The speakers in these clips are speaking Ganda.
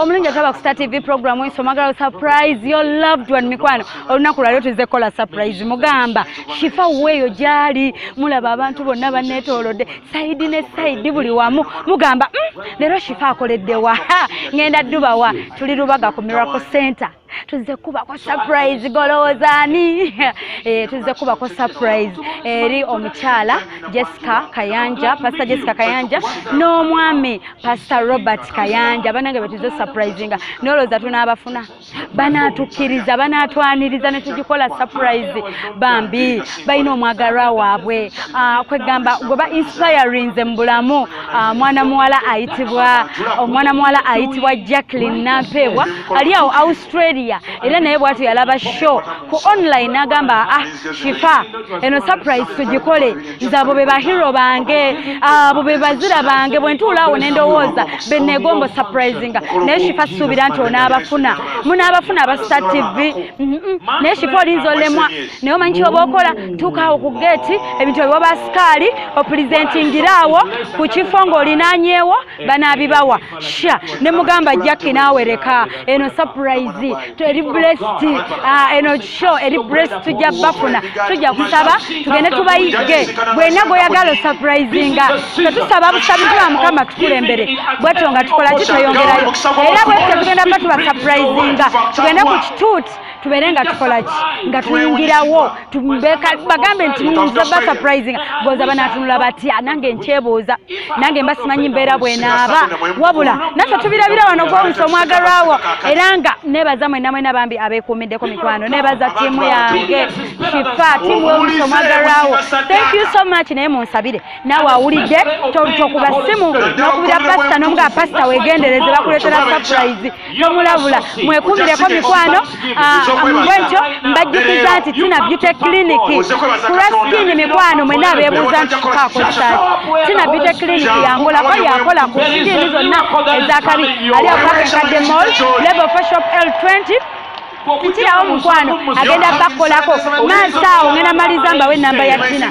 omulungi ataba ku star tv program ensomagala surprise your loved one. Mikwano olunaku lwaliro tuzze kukola surprise. Mugamba shifa weeyo gyali mulaba abantu bonna banneetoolodde saidi ne saidi buli wamu. Mugamba "Mm, leero shifa akoleddewa ngenda ddubawa tuli lubaga ku miracle center tuzze kubako surprise golowoozaani Eh, tuzze kubako surprise. Eri omukyala jessica kayanja pastor jessica kayanja n'omwami pastor robert kayanja. Banange betuze surprisinga. Nolowooza tunaabafuna? Banaatukkiriza banaatwaniriza ne tugikola surprise. Bambi balina omwagalwa waabwe. Ah, kwegamba gwe ba inspirinze mu bulamu. Ah, mwana muwala ayitibwa omwana muwala ayitibwa jacklin nampeebwa. Ali awo australia era naye bwati yalaba show ku online agamba ah shifa eno surprise tugikole. Nze abo be bahiro bange abo be bazira bange bwe ntuula awo ne ndowooza beneegomba surprisinga. Naye shifa suubira nti onaabafuna munaabafuna aba star tv naye shifa olinza olemwa. Naye omanyi kyoba okola? Tuuka awo ku geeti ebintu ebiwa basikaali opulizentingira awo ku kifo ng'olinanyeewo banaabibawa. Sha ne mugamba jacki naawereka eno surprise eri ah, eno show eri blessed tujja bafuna. tujja kusaba tugende tubayigge bwena gweoyagala osurprisinga tetusaba busabi tula mukama tukulembere bwetyo nga tukola ki tweyongerayo era bwetyo tugenda ba tuba surprisinga. Tugende ku kituuti tubeere nga tukola ki? Nga tuyingirawo bagambe nti nze ba surprisinga boza banatunula batya? Nange nkyebuuza nange mba simanyi mbeera bwenaaba wabula naffe tubirabira wano gwowunsa omwagalwawo era nga nebaza mwena mwena bambi abeekuumiddeko mikwano. Nebaza ttiimu yange shifa ttiimu wewunsa omwagalwawo thank you so much. Naye munsabire. Naawe awulidde to- tokuba simu n'okubira pasita n'omugaa pasita weegendereze bakuleetera surprise. Tomulabula mwekuumireko mikwano bwekyo mbajjukiza nti tina beauty clinic kulwasikini mikwano mwena abeebuuza nti kikaakozaki tina beauty clinic yangolako yakola ku sikini zonna ezakabi ali akakekadde mall level fashop l20 nkirawo mukwano agenda bakolako maaso awo ngenda maliza mbawe enamba ya tina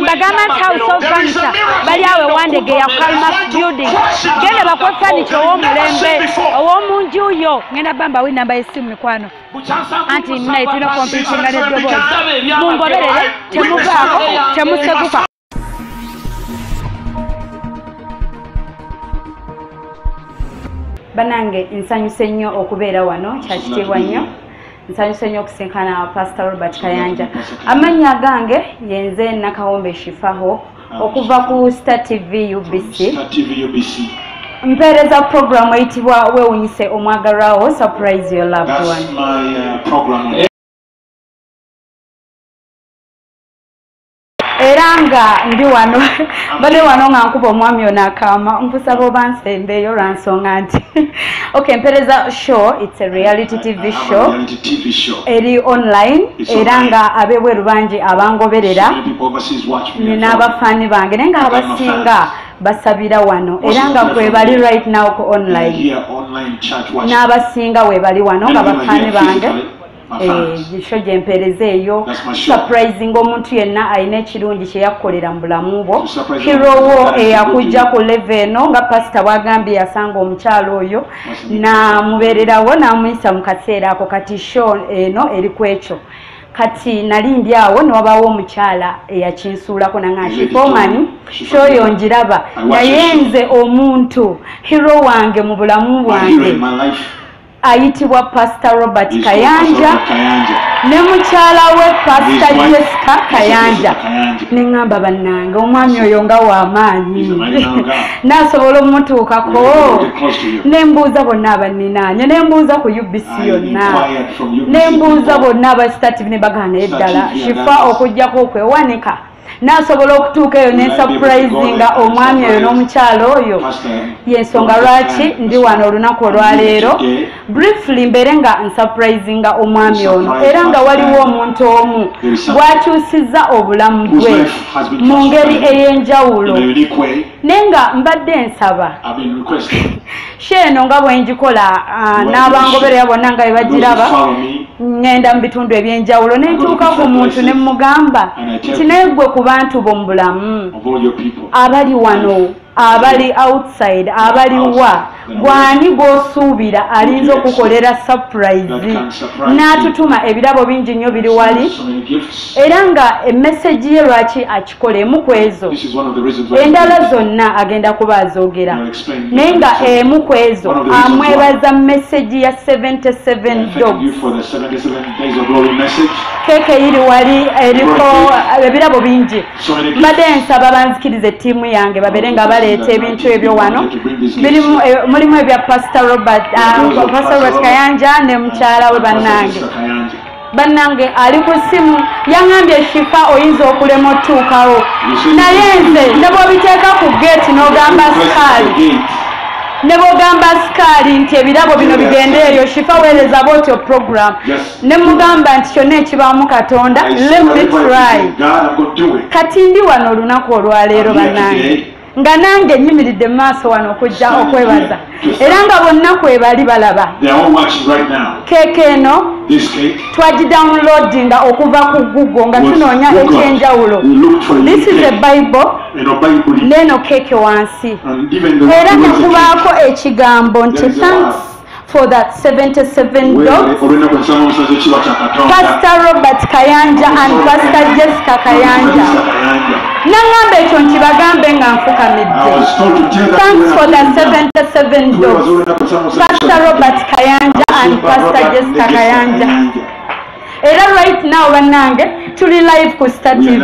mbagamba nti house of furniture bali awo ewandege ya calmax building. genda bakwe furniture ow'omulembe ow'omunjuyo ngenda ba mbawe enamba yesimu mikwano anti naye tulina kompitinga neddoboozi mungoberere temuvaako temuseguka banange nsanyuse nnyo okubeera wano kyakitiibwa nnyo. Nsanyuse nnyo okusinkana pastor robert kayanja. Amannya gange yenze nakawombe shifaho okuva ku star tv ubc mpeereza programu eyitibwa weewunyise omwagalwawo surprise your loved That's one nga ndi wano. Mbadde wano nga nkuba omwami ono akaama. Nkusaba oba nsembeeyo lwansonga nti. Okay mpeereza show its a reality tv I'm a show. eri online era nga ab'ebweru bangi abangoberera. N'abafaani bange. Naye nga abasinga basabira wano. Era nga gwe bali right now ku Online. n'abasinga we bali wano nga bafaani bange my fans. sho gyempeereza eyo That's my show. surprising omuntu yenna alina ekirungi kye yakkolera mu bulamu bwo. Omuntu, eyakujja that's ku leve eno nga pasita bwagambye yasanga omukyalo oyo. N'amubeererawo n'amuyisa mu kaseera ako kati sho eno eri ku ekyo. Kati nali ndi awo ne wabaawo omukyala eyakinsuulako nange Lady akifomanyi Joy. shoyo njiraba I watch naye nze omuntu hiro wange mu bulamu hero bwange ayitibwa pasita robert kayanja ne mukyala we pasita jessica kayanja Kayanja. neŋŋamba bannange omwami oyo nga w'amaanyi God. naasobola omutuukako you. nembuuza bonna abaninaanye nembuuza ku ubc yonna nembuuza people. bonna aba stativ ne bagana eddala agamba. okugjako okwewanika naasobola okutuuka eyo there. and omwami oyo n'omukyala oyo. Yensonga lwaki ndi wano olunaku olwaleero? Briefly mbeere nga nsupurizinga omwami ono. Era nga waliwo omuntu omu. Bw'akyusizza obulamu bwe mu ngeri ey'enjawulo. naye nga mbadde nsaba. Sheeno nga bwe ngikola Well, n'abangoberera bonna nga bwe bagiraba ŋŋenda mu bitundu ebyenjawulo. Ne ntuuka ku muntu ne mugamba nti naye gwe ku bantu bo mu bulamu abali wano abali outside abaliwa gwani gwosuubira ayinza okukolera surprise. N'atutuma ebirabo bingi nnyo biri wali. era nga emesegi ye lwaki akikola emu ku ezo? Endala zonna agenda kuba azoogera naye nga emu ku ezo amwebaza mesegi ya 77 Thank you dogs. for the 77 days of glory message. keeke iri wali eriko ebirabo bingi. Mbadde nsaba banzikiriza ettiimu yange babeere nga baleeta ebintu ebyo wano. Birimu, mulimu ebya pastor robert ah, pastor robert kayanja ne mukyala we bannange. Bannange ali ku ssimu yaŋŋambye shifa oyinza okulema otuukawo. Naye nze ne bw'obiteeka ku geeti n'ogamba sikaali ne bw'ogamba sikaali nti ebirabo bino bigende eryo shifa weereza bwotyo program. Ne mugamba nti kyonna ekibaamu katonda let me try. kati ndi wano olunaku olwaleero bannange. Nga nange nyimiridde mu maaso wano okujja okwebaza. era nga bonna kwebali balaba. Keeke eno twagidawunilodinga okuva ku google nga tunoonya ekyenjawulo this is a bible. Neeno keeke wansi. Era nakubaako ekigambo nti thanks. For that 77 cake. Where dogs. olina kwensaba omusazi ekiba kya Katonda. pastor robert kayanja and pastor jessica kayanja. naŋŋamba ekyo nkibagambe nga nfukamidde thanks for the was down. 77 Tuwebaza dogs. pastor robert kayanja and Pastor jessica kayanja. Era right now bannange tuli live ku star tv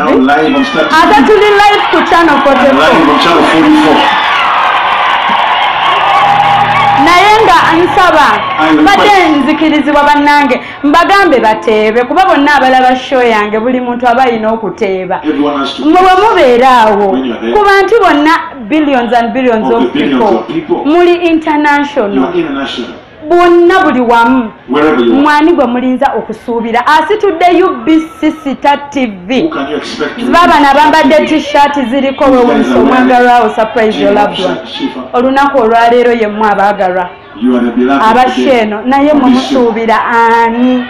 ate tuli live ku channel And live 44 nga nsaba mbadde nzikirizibwa bannange mbagambe bateebe kuba bonna abalaba show yange buli muntu aba alina okuteeba Everyone has to. mwe bwe mubeera awo ku bantu bonna billions and billions Of people muli international bwonna buli wamu mwani gwe mulinza okusuubira asitudde ubc sita Who tv baabano abambadde t-shirt ziriko wewunsa omwagalwawo surprise Shifa, olunaku olwaleero yemmwe abaagalwa abasheeno naye mumusuubira ani?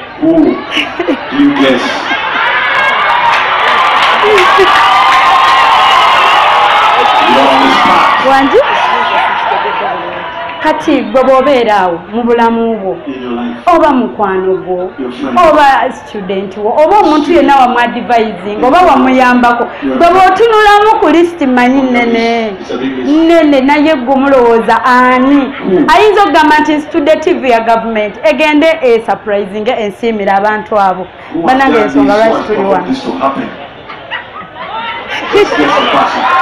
Wangi kati gwe bw'obeera awo mu bulamu bwo oba mukwano gwo oba student wo oba omuntu yenna wamuadvising oba wamuyambako gwe bw'otunulamu ku lisiti manyi nene nene naye gwe mulowooza ani? Ayinza okugamba nti nsitudde tv ya gavumenti egende esuprising ensiimira abantu abo. Banange ensonga lwaki tuli wano this to happen? Let's guess the person.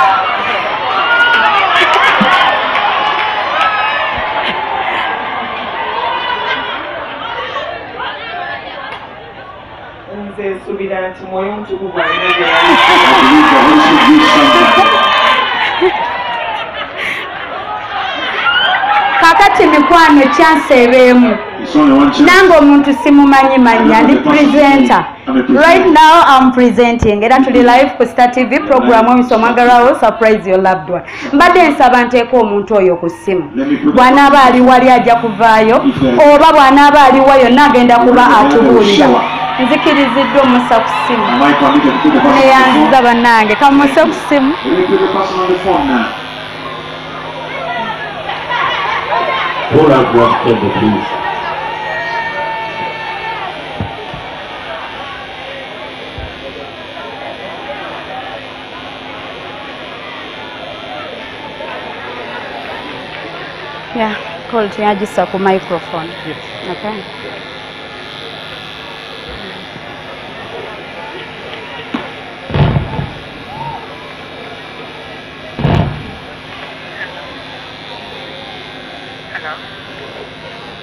nze nsuubira nti mwoyo mutukuvu alina something. kakati mikwano chance. nange omuntu simumanyi manya ndi presenter. Right now am presenting. Era tuli live ku star tv program omisomagalwawo surprise your loved one. Mbadde nsaba nteeka omuntu oyo ku ssimu bw'anaaba ali wali ajja kuvaayo oba bw'anaaba aliwa yonna agenda kuba atubuulira nzikiriziddwa omusa ku to the neyanziza bannange kamuse ku now. Pull out one candle, please. yeah call tuyagisa ku microphone okay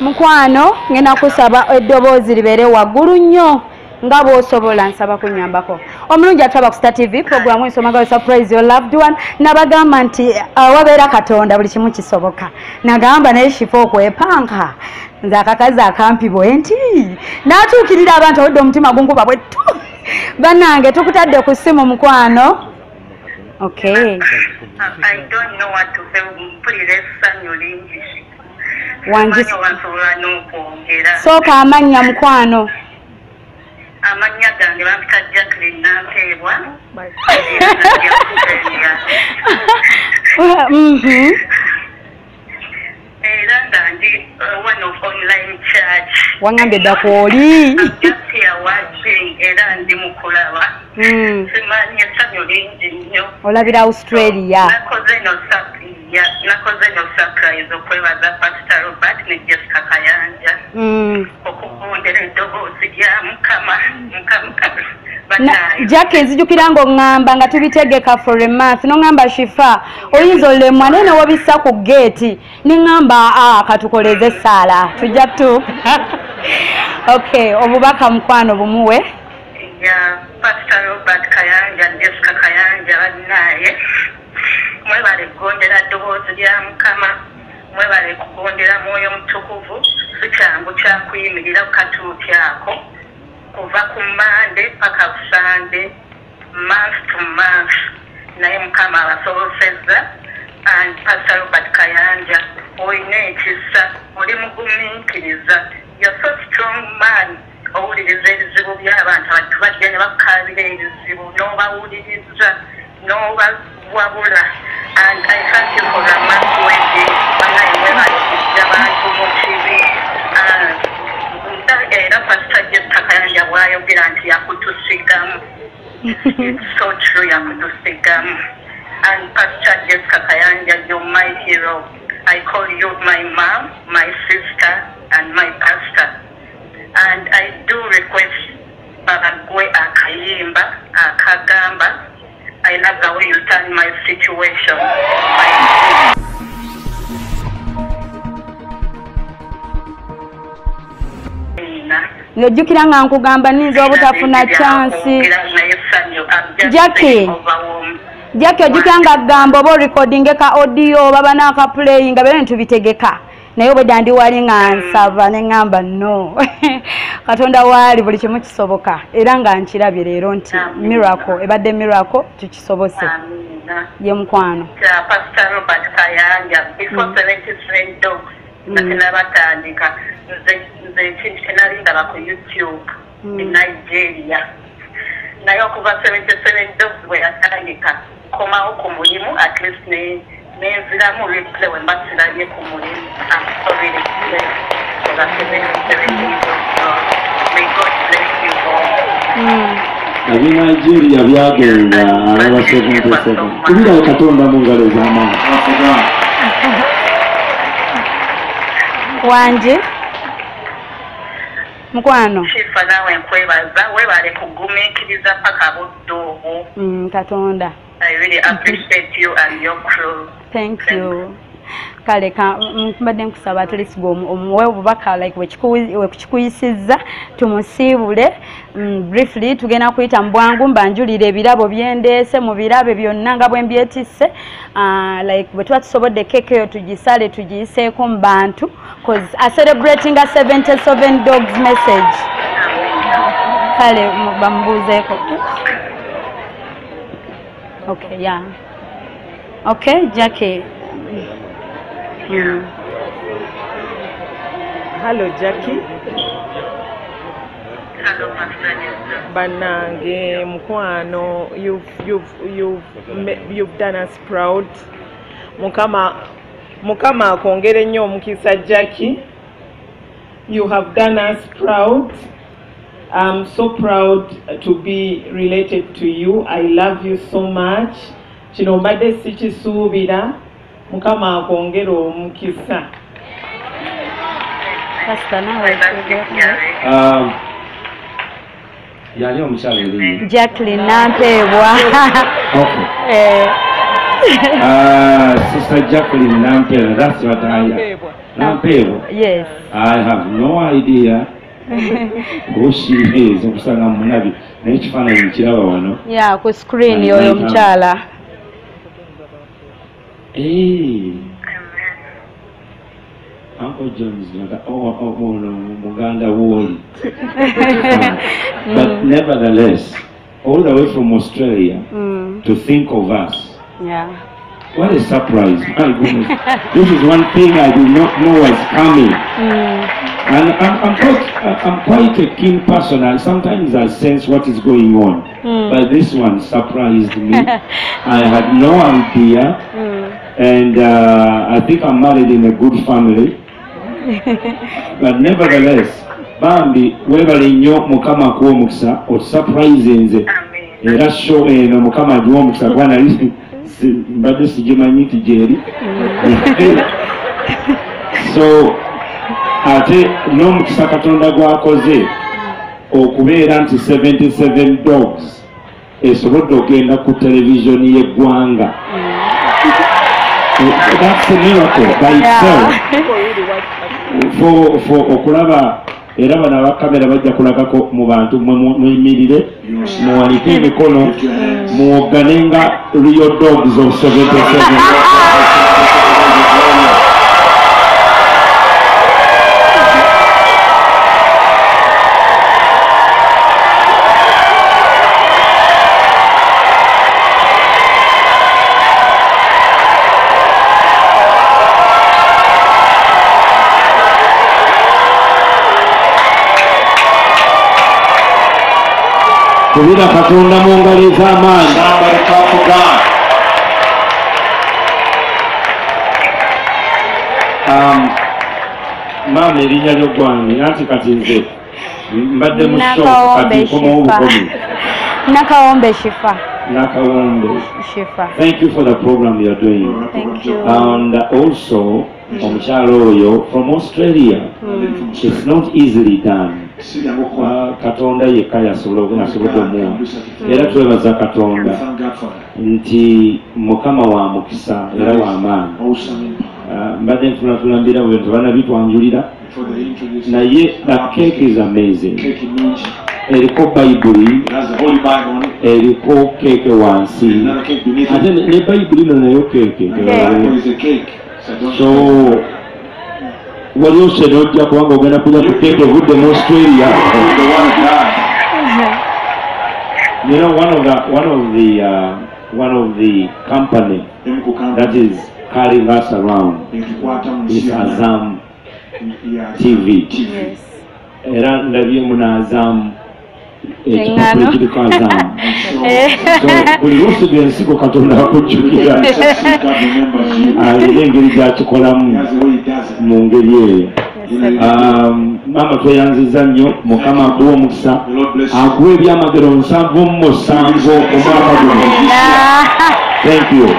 mukwano ngenda kusaba eddoboozi libeere waggulu nnyo nga bw'osobola nsaba kunyambako omulungi ataba ku star tv programu ensomagayo surprise your loved one nabagamba nti uh, wabeera katonda buli kimu kisoboka. Nagamba naye shifa okwepanka nze akakazi akampi bwe nti n'atuukirira abantu awudde omutima gunkuba bwe tu bannange tukutadde ku ssimu mukwano. Okay. I don't know what to say. Mpulira essanyu lingi. Wangi- Simanyi oba nsobola n'okwongera. sooka amannya mukwano Amannya gange bampita Jacqueline Nampeebwa. Era nga ndi uh, one of online church here watching era ndi mukulaba Mm. simanyi essanyu lingi nnyo olabira australia. Nakoze no sap- ya, nakoze no surprise okwebaza pastor robert ne jessica kayanja. Mm. okugondera eddoboozi lya mukama mukama Na- banaye jacki nzijukira ng'oŋŋamba nga tubitegeka for a month. Noŋŋamba shifa oyinza olemwa naye newabisa ku geeti neŋŋamba a katukoleze essaala tujja tu. Okay obubaka mukwano bumuwe. Pastor robert kayanja jessica kayanja banaye mwebale kugondera ddoboozi lya mukama. Mwebale kugondera mwoyo mutukuvu. Si kyangu kyakuyimirira ku katuuti ako kuva ku mande paka ku sande month to month. Naye mukama abasobosezza and pastor robert kayanja olina ekisa oli mugumiikiriza you're so strong man. Owuliriza ebizibu by'abantu abantu bajja ne bakukabira ebizibu n'obawuliriza n'obawabula. And i thank you for the month wedding banaye mwebalikijja bw'ayogera nti yakutusigamu um, it's so true um, yakutusigamu um, and pastor jessica kayanja you're my hero. I call you my mom my sister and my pastor. And i do request babagwe akayimba akagamba. I love the way you turn my situation. My ng'ojjukira nga nkugamba ninza obutafuna chansi Jackie. jacki ojjukira nga gamba oba orikodinge ka odiyo baba n'akapuleyi nga bera nitubitegeka naye obwedda ndi wali nga nsaba neŋŋamba no katonda waali buli kimu kisoboka era nga nkirabye leero nti miracle ebadde miracle tukisobose ye mukwano pastor robert kayanja before seventy seven dogs nga tenabatandika nze ndaba ku youtube e nigeria. Naye okuva seventy seven dogs bwe yatandika komawo ku mulimu at least ne nenziramu replay we mba sirabye ku mulimu I'm sorry replay for the seventy seven days of God. May God bless you all. ebinigeria byagenda alaba 77 kubirawo katonda mu ngalo z'amaanyi After God. wanje mukwano? Kifa naawe nkwebaza webale kugumiikiriza paka budde obwo. Mm, katonda. I really appreciate you and your crew. thank you kale ka mm, mbadde nkusaba atleast omuwe obubaka like wekikuyisizza tumusiibule mm, briefly tugenda kuyita mu bwangu mbanjulira ebirabo byendeese mu birabe byonna nga bwe mbyetisse Ah, like bwe tuba tusobodde keke eyo tugisale tugiyiseeko mu bantu cause a celebrating a 77 dogs message. Kale mu- bamubuuzeeko okay yeah. Okay jackie mm. hallo jackie. Hello, bannange mukwano you've, you've, you've, you've done us proud. Mukama mukama akwongere nnyo omukisa jackie. You have done us proud. I'm so proud to be related to you. I love you so much. Kino mbadde sikisuubira mukama akwongere omukisa. Um, yali omukyala erinnya jacqueline nampeebwa okay. Eh, Uh, sister jacqueline nampera that's what i Nampeebwa. yes. I have no idea who she is okusanga munabi naye ekifaananyi nkiraba wano. Ya ku screen oyo omukyala Uncle naga- oh, oh, oh, no, muganda wooli but nevertheless all the way from australia Mm, to think of us yeah. what a surprise my goodness this is one thing i did not know was coming Mm, And I'm, I'm, quite, I'm quite a keen person, and sometimes I sense what is going on. Mm. But this one surprised me. I had no idea. mm, and uh, I think I'm married in a good family. but nevertheless, bambi weebale nnyo mukama akuwa omukisa osurprise nze. Amen. era show eno mukama agiwa omukisa. Kuba nali si- mbadde sigimanyi nti gyeri so ate n'omukisa katonda gwakoze okubeera nti 77 dogs esobodde okgenda ku televisioni y'eggwanga that's a miracle by itself for okulaba era bano abakamera bajja kulagako mu bantu muyimirire muwanike emikono muwogane nga real dogs of 77 kubira katonda mu ngalo ez'amaanyi. Um, maama erinnya ly'oggwange anti kati nze mbadde mu kati nakawombe nkomawo obukomi nakawombe shifa. Nakawombe shifa. Thank you for the program you're doing. Thank you. And also omukyalo oyo from australia. It's not easily done katonda yekka yasobola- yasobodde omuwa. era twebaza katonda nti mukama wa mukisa era w'amaanyi Awesome impact. Ah, mbadde ntulatulambira bwe tubana bitwanjulira. Naye is amazing cake nungi. eriko bayibuli eriko keeke wansi. Ate ne bayibuli ino nayo keeke so wali osene ojja kubanga ogenda kuja kuteeka ovudde mu australia. You know one of the one of the uh, one of the company that is carrying us around is azam TV. Era ndabyemu n'azam Eh. so buli lwosiga ensigo katonda akujjukira alina engeri gyakikolamu mu ngeri eyo Um, maama tweyanziza nnyo mukama akuwa omukisa akuwa ebyamagero nsanvu mu musanvu omwaka guno thank you.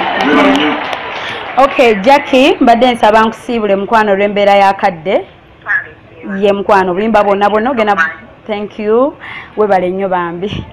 Okay jackie mbadde nsaba nkusiibule mukwano olw'embeera y'akadde ye mukwano obuyimba bwonna bwonna ogenda thank you. Webale nnyo bambi.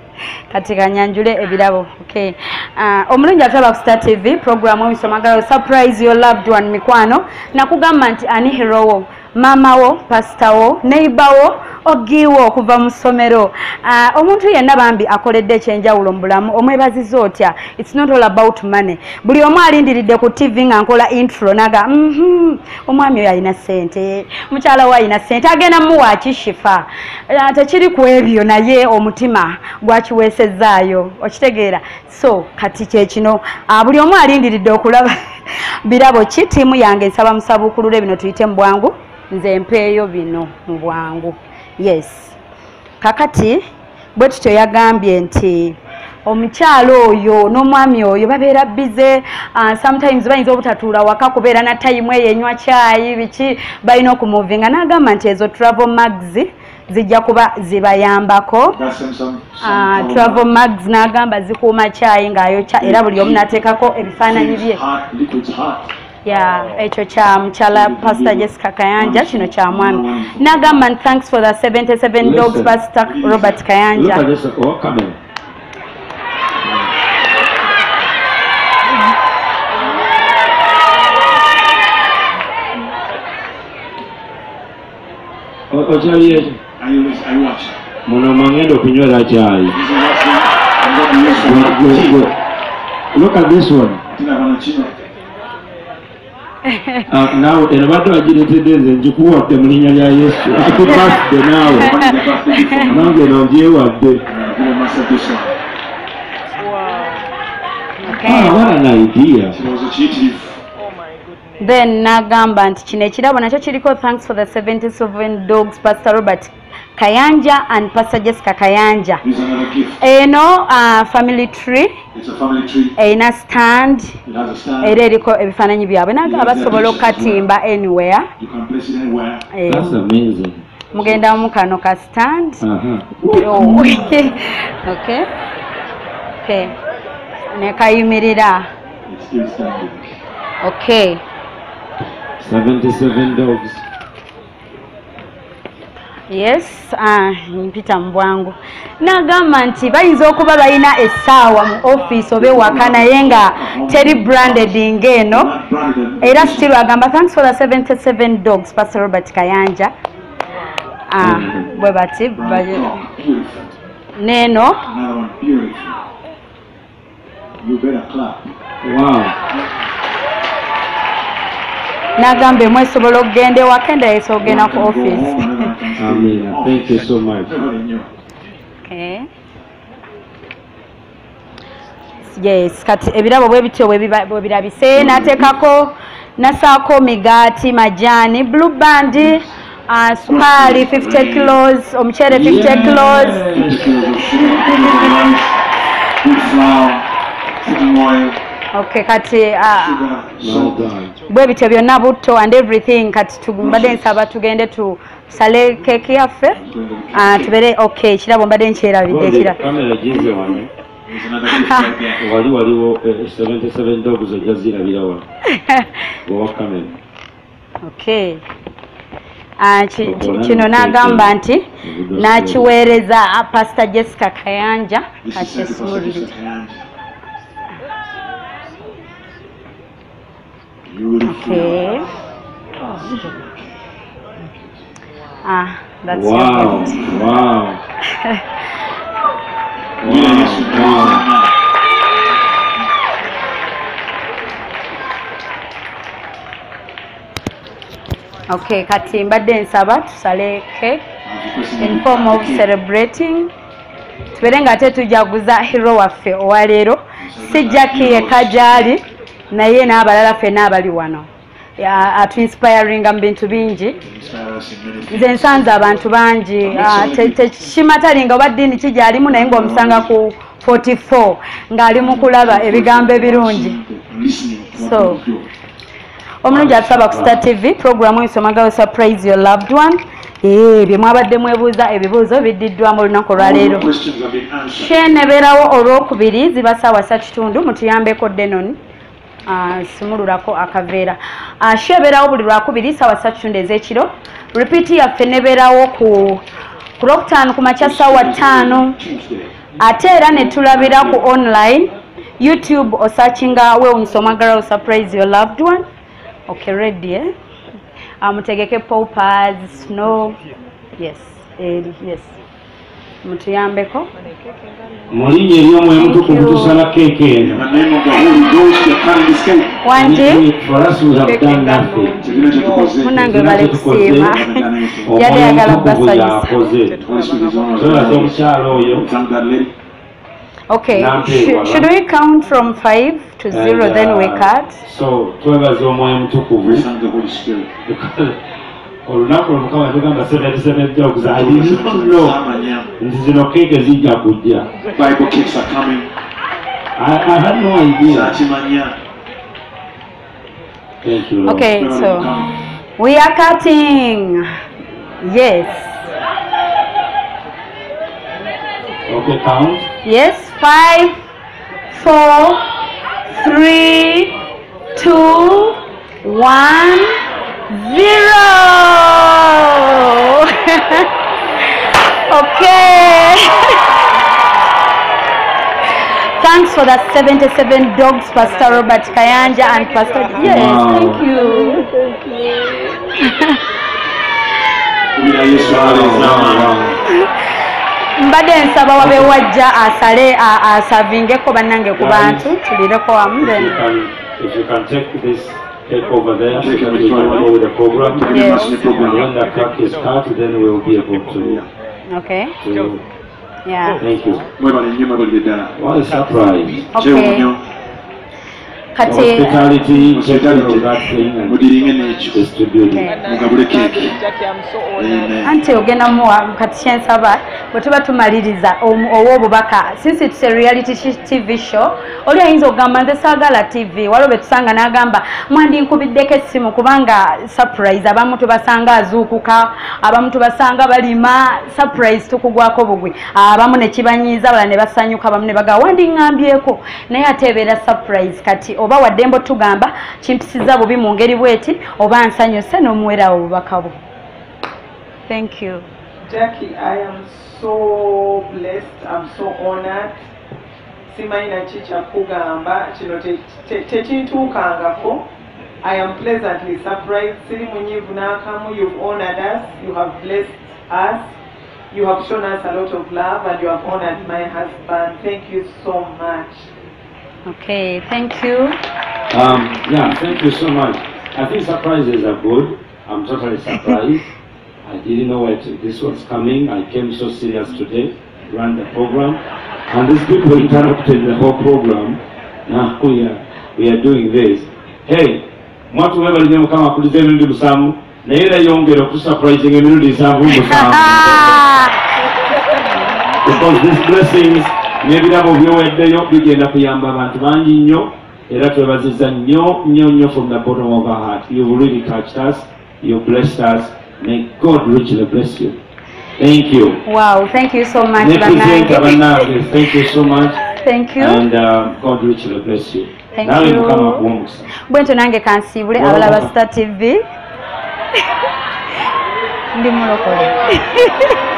Kati kanyanjule ebirabo okay. Uh, omulungi ataba ku star tv programu emisomagalo surprise your loved one mikwano. Nakugamba nti ani herowo maamawo pasitawo neibawo ogiwo okuva mu ssomero. Uh, omuntu yenna bambi akoledde ekyenjawulo mu bulamu omwebaziza otya? Its not all about money. Buli omu alindiridde ku tv nga nkola intro naga mhm omwami oyo alina ssente mukyala we alina ssente agenda muwa kishifa uh, tekiri ku ebyo naye omutima gwakiweesezaayo okitegeera. So kati kyekino uh, buli omu alindiridde okulaba birabo ki? Ttiimu yange nsaba musabuukulule bino tuyite mu bwangu? Nze mpeeyo bino mu bwangu yes. Kakati bwe tutyo yagambye nti omukyalo oyo n'omwami oyo babeera bize uh, sometimes bayinza obutatuula waka kubeera na tayimu eyo enywa kyayi biki balina okumuvinga. N'agamba nti ezo travel mags zijja kuba zibayambako. Uh, travel mags n'agamba zikuuma kyayi ng'ayokya era buli omu nateekako ebifaananyi bye. Ya ekyo kya mukyala pastor jessica kayanja kino kya mwami n'agamba nti thanks for the 77 dogs Listen. pastor robert kayanja Look at this, oh, come in. O- okyali ekyo Are you, lis- are you watching? muno mwangenda okunywera kyayi This is watching. I'm going to use some Gwe- gwe- tea. gwe- look at this one Tina Vanachino. Ah, naawe eno badde wagireetedde nze ngikuwadde mu linnya lya yesu. Birthday naawe nange eno ngyewadde one. Ah, what an idea then n'agamba nti kino ekirabo nakyo kiriko thanks for the 77 dogs pastor robert kayanja and pastor jessica kayanja eno uh, family tree It's a family tree. erina stand a stand. era eriko ebifaananyi byabwe naga basobola okukatimba anywhere You can place it anywhere. Eh, That's amazing. mugenda mu kano ka stand Uh-huh. Oh, okay. Okay. nekayimirira still standing. okay 77 dogs. yes ah, mpita mu bwangu nagamba nti bayinza okuba balina essaawa mu offisi oba ewaka naye nga teri branded ng'eno era still agamba thanks for the 77 dogs pastor robert kayanja ah, bwe bati Branded ba- dog. Beautiful. neeno Another one. Beautiful. You better clap. Wow. Nagamba emwe esobola okugenda ewaka endala esobola okugenda ku offisi yes kati ebirabo bwe bityo bwe birabise nateekako nasaako migaati majaani blue band uh, sukaali 50 kilos omuceere 50 kilos Okay kati. God. bwe bityo byonna butto and everything kati mbadde nsaba tugende tusale keeki yaffe uh, tubeere okay ekirabo mbadde nkyerabidde Well, ekira kamera gize wano There's another gift right there. wali waliwo eh, 77 dogs ojja zirabira wano owa kamera okay. Ah, ki- ki- kino n'agamba nti n'akiweereza ah, pastor jessica kayanja This is sent to Pastor kakisumulire Jessica Kayanja. Beautiful. okay. Ah that's your wow. Gift. wow Yeah, yes, can. wow. Okay kati mbadde nsaba tusale cake in form of celebrating. Tubeere nga ate tujaguza hero waffe owaleero. Si jacki yekka gyali naye n'abalala ffenna abali wano. Ya- atuinspiringa mu bintu bingi. Nze nsanze abantu bangi. Ah, te- tekimatalinga oba ddiini kigyalimu naye ng'omusanga ku 44 ng'ali mu kulaba ebigambo ebirungi. So, omulungi atusaba ku star tv programu ensomagawo surprise your loved one. Bye mwabadde mwebuuza ebibuuzo biddiddwamu olunaku olwaleero. Kyenebeerawo olwokubiri ziba saawa sa kitundu mutuyambeko denon Ah, simululako akaveera. Ah, sho ebeerawo buli lwakubiri saawa sa kitundu ez'ekiro. Ripiiti yaffe nebeerawo ku ku lwokutaano ku makya saawa ttaano. Ate era ne tulabira ku online youtube osakinga wewunsomagala surprise your loved one. Okay ready eh? uh, mutegeke popas snow. Yes eri yes mutuyambeko. Mu linnya ery'omwoyo mutukuvu Thank you. tusala keeke eno nothing Tekino kyetukoze. munange bale kusiima yali ayagala is us. tolaze omukyalo oyo. Okay. Sh- should we count from 5 to 0 And, then we uh, cut? So twebaza omwoyo mutukuvu We thank the Holy Spirit. olunaku lwe mukama tugamba 77 dogs I didn't know Samanya. nti zino keeke zijja kujja Bible cakes are coming. I, I had no idea Sakimanya. thank you Lord. okay Everybody so come. we are cutting yes okay count Yes, five, four, three, two, one, zero. okay. Thanks for the 77 dogs, Pastor Robert Kayanja and Pastor. Yes, Wow. thank you. Yesu alizama. mbadde nsaba wabe wajja asale asavingeko bannange ku bantu tulireko wamu you then can if you can take this take over there. So Take that it we can right go with the program. Take Yes. it back to the and program. when the crack is cut then we will be able to okay. to yeah. Thank you. Mwebale nnyo mwebale ddala. what a surprise. Okay anti ogenda muwa kati kyensaba bwe tuba tumaliriza ow'obubaka since its a reality tv show oli ayinza okugamba nze saagala tv waliwo betusanga n'agamba mwandinkubiddeko essimu kubanga surprise abamu tubasanga azuukuka abamu tubasanga balima surprise tukugwako bugwi. Abamu ne kibanyiiza abalala ne basanyuka abamu ne bagaa wandiŋŋambyeko naye ate ebeera surprise kati oba waddembe otugamba kimpisiza bubi mu ngeri bweti oba nsanyuse n'omuwerawo obubaka bwo thank you Jackie, I am so blessed. I'm so honored. Simanyi naki kyakugamba kino te- te- tekintuukangako. I am pleasantly surprised. Siri munyiivu n'akamu. You've honored us. You have blessed us. You have shown us a lot of love and you have honored my husband. Thank you so much. Okay, thank you. Um, yeah, thank you so much. I think surprises are good. I'm totally surprised. I didn't know what this was coming. I came so serious today, ran the program, and these people interrupted the whole program. Now we are we are doing this. Hey, mwatu webalire mukama akulize emirundi musanvu naye era yongera okusurprising emirundi nsanvu musanvu because these blessings n'ebirabo byoweddeyo bigenda kuyamba abantu bangi nnyo era twebaziza nnyo nnyo nnyo from the bottom of our heart. You really touched us. You blessed us. May god richly bless you. Thank you. Wow, thank you so much, nepresenta bannange thank you so much. Thank you. and uh, god richly bless you. Nawe mukama akuwa bwento bwentyo nange kansiibule abalaba star tv ndi mulokole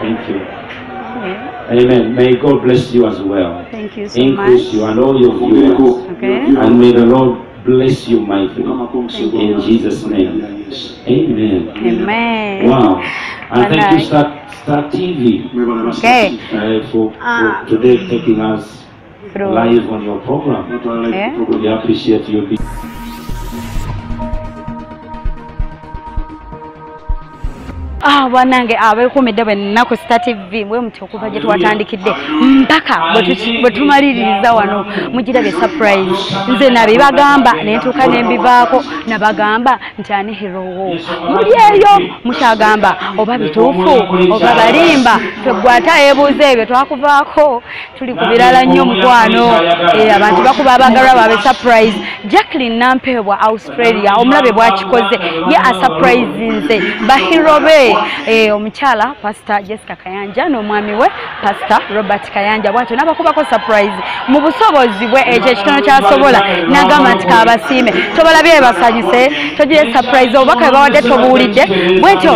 thank you amen may god bless you as well thank you so increase much you and all your viewers Okay. and may the lord bless you mightily in jesus name Amen. amen Wow. And thank you. Star, Star TV, Okay. uh, for, Ah. for today taking us Through. live on your program. Program. We appreciate you. Ah, bannange abeekumidde bwe nnaku star tv bwe muti okuva gye twatandikidde. Mpaka bwe tumaliririza wano mugirabe surprise. Nze nabibagamba ne ntuuka ne mbivaako nabagamba nti ani herowo muli eyo? Mukyagamba oba bituufu oba balimba twegwata yeebuuza ebyo twakuvaako. Tuli ku birala nnyo mukwano. Eh, abantu bakuba abagalwa baabwe surprise. Jacklin nampeebwa australia omulabe bwakikoze ye asurprise nze. Bahiro be eh, omukyala pastor jessica kayanja n'omwami we pastor robert kayanja. Bwatyo n'abakubako surprise. Mu busobozi bwe ekyo ekitono kyasobola. N'agamba nti kaabasiime. Tobalabye basanyuse? Togire surprise. Obubaka bwe bawadde tobuwulidde bwetyo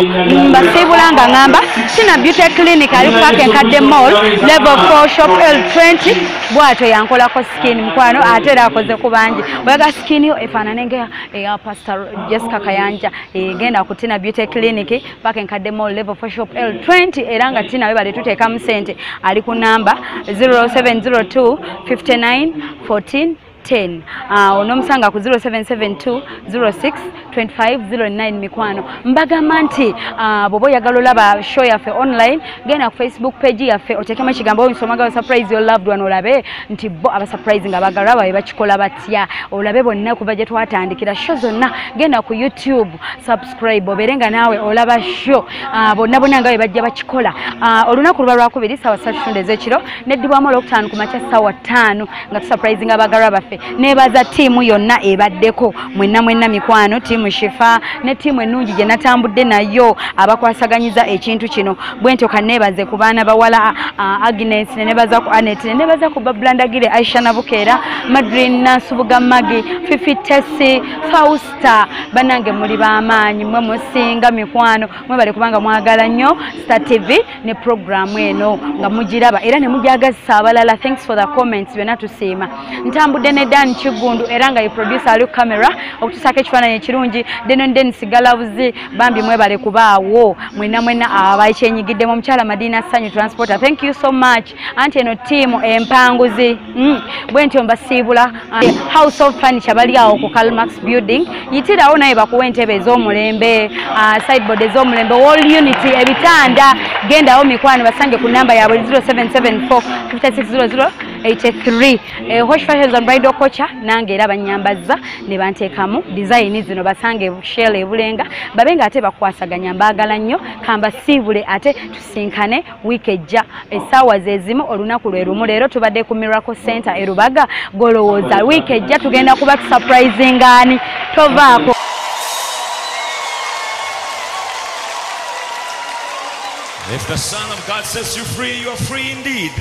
mbasiibula nga ŋŋamba kina beauty clinic ali kupaaka enkadde mall level 4 shop l20 bwatyo yankolako skin mukwano ate era akoze ku bangi. Oyaga skin yo efaanane nga eya pastor jessica kayanja eh, genda ku tina beauty clinic paaka enkadde mall level 4 shop l20 era nga tina we bale tuteekamu sente. Ali ku namba 0702 59 14 10 uh, onomusanga ku 0772 06 2509 mikwano mbagamba nti uh, bwoba oyagala olaba show yaffe online genda ku facebook page yaffe otekemu ekigambo nsomagawo surprise your loved one olabe nti bo abasurprise nga bagalwa babe bakikola batya. Olabe bonna kuva gye twatandikira show zonna genda ku youtube subscribe obeere nga naawe olaba show. Uh, bonna bonna nga bwe bajja bakikola. Uh, olunaku luba lwakubiri sawa ssatu tundu ez'ekiro neddibwamu olwokutaano ku makya sawa ttaano nga tusurprisinga abagalwa baffe nebaza ttiimu yonna ebaddeko. Mwenna mwenna mikwano ttiimu shifa ne ttiimu ennungi gye natambudde nayo abakwasaganyiza ekintu kino. Bwentyo kaneebaze ku baana bawala agnes nenebaza ku anet nenebaza ku bablandagire aisha nabukeera madrin nasubuga magi fifitesi fausta. Bannange muli b'amaanyi mwe musinga mikwano. Mwebale kubanga mwagala nnyo star tv ne programu eno nga mugiraba era ne mujagazisa abalala. Thanks for the comments byonna tusiima. Ntambudde ne ne dan kigundu era nga ye producer ali kamera okutusaako ekifaananyi ekirungi deno denis galabuzi bambi mwebale kubaawo mwena mwena abaekyenyigiddemu omukyala madina sanyu transporter. Thank you so much. Anti eno ttiimu empanguzi. Mm. Bwe ntyo mbasiibula. House of furniture bali awo ku calmax building. Yitirawo naye bakuwa entebe ez'omulembe uh, sideboard ez'omulembe wall unity ebitanda. Gendawo mikwano basange ku namba yaabwe 0774 5600 83 hosh fashions and bridal culture nange era banyambaza ne banteekamu design zino basange shell ebulenga babe nga ate bakwasaganya mbaagala nnyo kambasiibule ate tusinkane wiiki ejja. Essaawa zezimu olunaku lwe lumu leero tubadde ku miracle center erubaga golowooza. Wiiki ejja tugenda kuba tusurprisingaani tovaako. If the Son of God sets you free, you are free indeed.